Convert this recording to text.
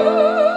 Oh.